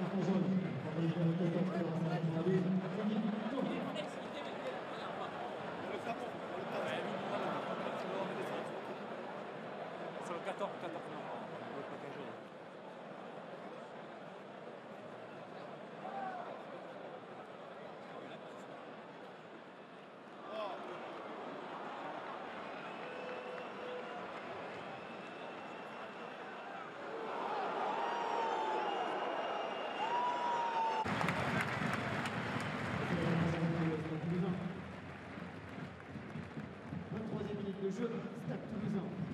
14, 14. tourism.